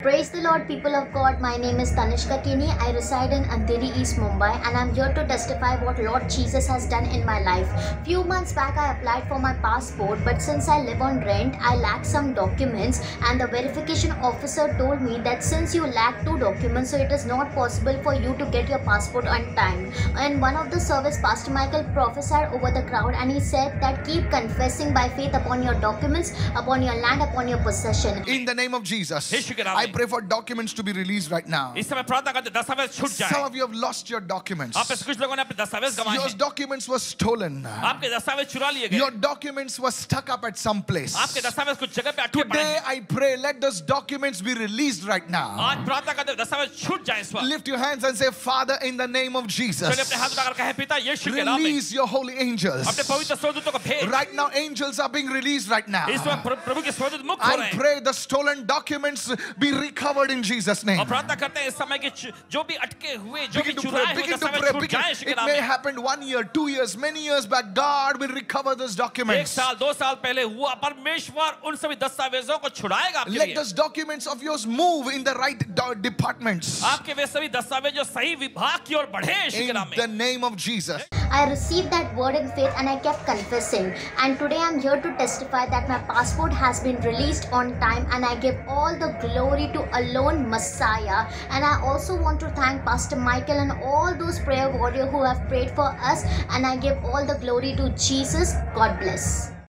Praise the Lord, people of God. My name is Tanishka Kini. I reside in Andheri, East Mumbai, and I'm here to testify what Lord Jesus has done in my life. Few months back, I applied for my passport, but since I live on rent, I lack some documents, and the verification officer told me that since you lack two documents, so it is not possible for you to get your passport on time. And one of the service, Pastor Michael prophesied over the crowd, and he said that keep confessing by faith upon your documents, upon your land, upon your possession. In the name of Jesus, I pray for documents to be released right now. इस समय प्रार्थना करते दस्तावेज छूट Some जाए of you have lost your documents. आप में से कुछ लोगों ने अपने दस्तावेज गंवाए Your हैं documents were stolen. आपके दस्तावेज चुरा लिए गए Your documents were stuck up at some place. आपके दस्तावेज कुछ जगह पे अटके पड़े Today हैं I pray, let those documents be released right now. आज प्रार्थना करते दस्तावेज छूट जाए इस वक्त Lift your hands and say, Father, in the name of चलिए Jesus, अपने हाथ उठाकर कहे पिता यीशु के नाम में release your holy angels. अपने पवित्र स्वर्गदूतों को भेज Right now, angels are being released right now. इस वक्त प्र- प्रभु के स्वर्गदूत मुक्त हो रहे I हैं pray the stolen documents be recovered in Jesus' name. और प्रार्थना करते हैं इस समय के च- जो भी अटके हुए जो भी Begin to चुराए pray, हुए begin to दस्तावेज pray, छूट begin. जाए यीशु के It नाम may में happen one year, two years, many years back. God will recover those एक documents. साल दो साल पहले हुआ परमेश्वर उन सभी दस्तावेजों को छुड़ाएगा आपके Let लिए those documents of yours move in the right do- departments. आपके वे सभी दस्तावेज जो सही विभाग की ओर बढ़े यीशु के In नाम the में name of Jesus. I received that word in faith and I kept confessing. And today I'm here to testify that my passport has been released on time and I give all the glory to alone Messiah. And I also want to thank Pastor Michael and all those prayer warriors who have prayed for us. And I give all the glory to Jesus. God bless.